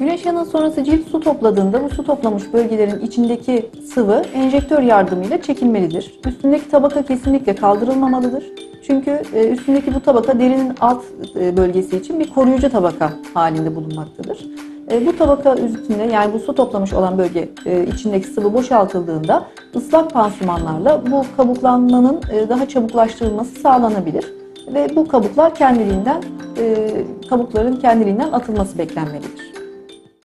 Güneş yanığı sonrası cilt su topladığında bu su toplamış bölgelerin içindeki sıvı enjektör yardımıyla çekilmelidir. Üstündeki tabaka kesinlikle kaldırılmamalıdır. Çünkü e, üstündeki bu tabaka derinin alt e, bölgesi için bir koruyucu tabaka halinde bulunmaktadır. E, bu tabaka üstünde yani bu su toplamış olan bölge içindeki sıvı boşaltıldığında ıslak pansumanlarla bu kabuklanmanın daha çabuklaştırılması sağlanabilir ve bu kabuklar kendiliğinden kabukların kendiliğinden atılması beklenmelidir.